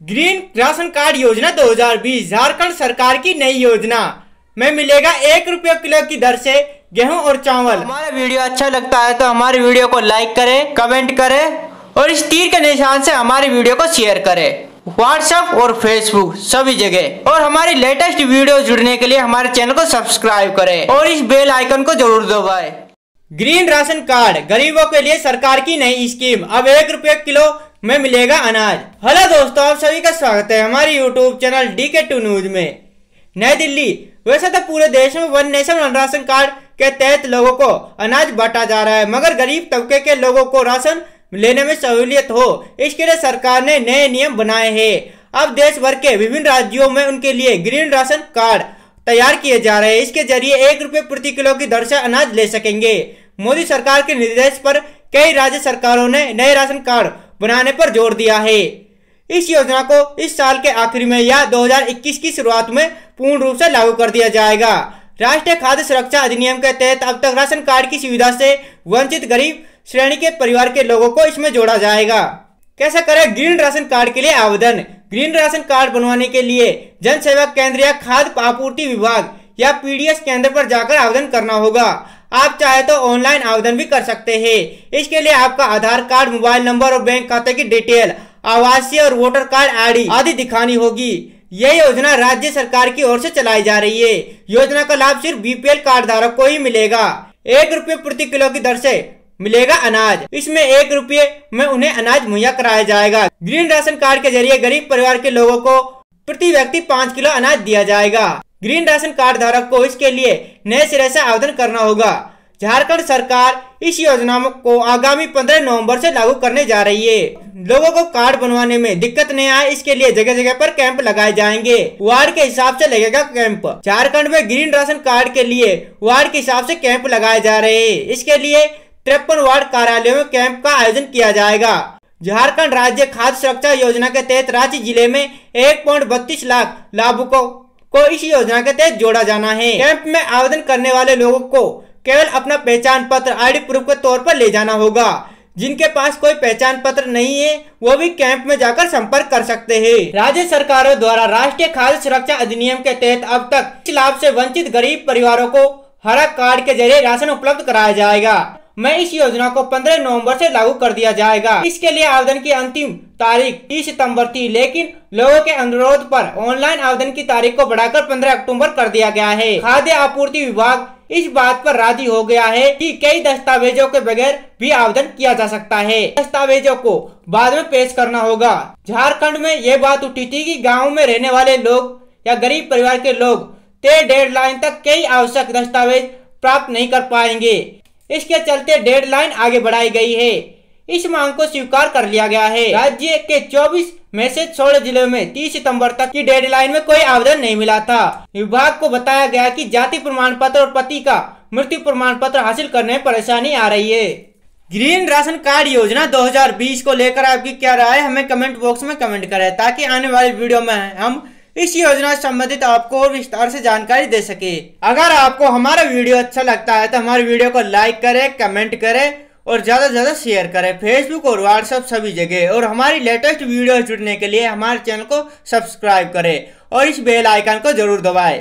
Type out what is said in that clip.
Green ration card योजना 2020 झारखंड सरकार की नई योजना। में मिलेगा एक रुपये किलो की दर से गेहूँ और चावल। हमारा वीडियो अच्छा लगता है तो हमारे वीडियो को लाइक करें, कमेंट करें और इस तीर के निशान से हमारी वीडियो को शेयर करें। व्हाट्सएप और फेसबुक सभी जगह। और हमारी लेटेस्ट वीडियो जुड़ने के लिए हमारे चैनल को सब्सक्राइब करें और इस बेल आइकन को ज़रूर दबाएँ। ग्रीन राशन कार्ड, गरीबों के लिए सरकार की नई स्कीम। अब एक रुपये किलो में मिलेगा अनाज। हेलो दोस्तों, आप सभी का स्वागत है हमारे YouTube channel D K two news में। नई दिल्ली, वैसे तो पूरे देश में one nation, one ration card के तहत लोगों को अनाज बांटा जा रहा है, मगर गरीब तबके के लोगों को राशन लेने में सहूलियत हो, इसके लिए सरकार ने नए नियम बनाए हैं। अब देश भर के विभिन्न राज्यों में उनके लिए ग्रीन राशन कार्ड तैयार किए जा रहे हैं। इसके ज़रिए एक रुपए प्रति किलो की दर से अनाज ले सकेंगे। मोदी सरकार के निर्देश पर कई राज्य सरकारों ने नए राशन कार्ड बनाने पर ज़ोर दिया है। इस योजना को इस साल के आखिरी में या 2021 की शुरुआत में पूर्ण रूप से लागू कर दिया जाएगा। राष्ट्रीय खाद्य सुरक्षा अधिनियम के तहत अब तक राशन कार्ड की सुविधा से वंचित गरीब श्रेणी के परिवार के लोगों को इसमें जोड़ा जाएगा। कैसे करें ग्रीन राशन कार्ड के लिए आवेदन? ग्रीन राशन कार्ड बनवाने के लिए जन सेवा केंद्र या खाद्य आपूर्ति विभाग या पीडीएस केंद्र पर जाकर आवेदन करना होगा। आप चाहे तो ऑनलाइन आवेदन भी कर सकते हैं। इसके लिए आपका आधार कार्ड, मोबाइल नंबर और बैंक खाते की डिटेल, आवासीय और वोटर कार्ड आईडी आदि दिखानी होगी। यह योजना राज्य सरकार की ओर से चलाई जा रही है। योजना का लाभ सिर्फ़ बीपीएल कार्ड धारक को ही मिलेगा। एक रुपये प्रति किलो की दर से मिलेगा अनाज। इसमें एक रुपये में उन्हें अनाज मुहैया कराया जाएगा। ग्रीन राशन कार्ड के ज़रिए गरीब परिवार के लोगों को प्रति व्यक्ति पाँच किलो अनाज दिया जाएगा। ग्रीन राशन कार्ड धारक को इसके लिए नए सिरे से आवेदन करना होगा। झारखंड सरकार इस योजना को आगामी 15 नवंबर से लागू करने जा रही है। लोगों को कार्ड बनवाने में दिक्कत नहीं आए, इसके लिए जगह जगह पर कैंप लगाए जाएँगे। वार्ड के हिसाब से लगेगा कैंप। झारखंड में ग्रीन राशन कार्ड के लिए वार्ड के हिसाब से कैंप लगाए जा रहे हैं। इसके लिए तिरपन वार्ड कार्यालयों में कैंप का आयोजन किया जाएगा। झारखंड राज्य खाद्य सुरक्षा योजना के तहत रांची ज़िले में एक पॉइंट बत्तीस लाख लाभुकों को इस योजना के तहत जोड़ा जाना है। कैंप में आवेदन करने वाले लोगों को केवल अपना पहचान पत्र, आईडी प्रूफ के तौर पर ले जाना होगा। जिनके पास कोई पहचान पत्र नहीं है, वो भी कैंप में जाकर संपर्क कर सकते हैं। राज्य सरकारों द्वारा राष्ट्रीय खाद्य सुरक्षा अधिनियम के तहत अब तक लाभ से वंचित गरीब परिवारों को हरा कार्ड के ज़रिए राशन उपलब्ध कराया जाएगा। मैं इस योजना को 15 नवंबर से लागू कर दिया जाएगा। इसके लिए आवेदन की अंतिम तारीख 30 सितंबर थी, लेकिन लोगों के अनुरोध पर ऑनलाइन आवेदन की तारीख को बढ़ाकर 15 अक्टूबर कर दिया गया है। खाद्य आपूर्ति विभाग इस बात पर राज़ी हो गया है कि कई दस्तावेजों के बगैर भी आवेदन किया जा सकता है। दस्तावेजों को बाद में पेश करना होगा। झारखंड में ये बात उठी थी कि गाँव में रहने वाले लोग या गरीब परिवार के लोग तय डेडलाइन तक कई आवश्यक दस्तावेज़ प्राप्त नहीं कर पाएँगे। इसके चलते डेडलाइन आगे बढ़ाई गई है। इस मांग को स्वीकार कर लिया गया है। राज्य के 24 में से सोलह जिलों में 30 सितंबर तक की डेडलाइन में कोई आवेदन नहीं मिला था। विभाग को बताया गया कि जाति प्रमाण पत्र और पति का मृत्यु प्रमाण पत्र हासिल करने में परेशानी आ रही है। ग्रीन राशन कार्ड योजना 2020 को लेकर आपकी क्या राय हमें कमेंट बॉक्स में कमेंट करें ताकि आने वाली वीडियो में हम इस योजना से संबंधित आपको और विस्तार से जानकारी दे सके। अगर आपको हमारा वीडियो अच्छा लगता है तो हमारे वीडियो को लाइक करे कमेंट करे और ज़्यादा से ज़्यादा शेयर करें। फेसबुक और व्हाट्सएप सभी जगह। और हमारी लेटेस्ट वीडियो जुड़ने के लिए हमारे चैनल को सब्सक्राइब करें और इस बेल आइकन को ज़रूर दबाएँ।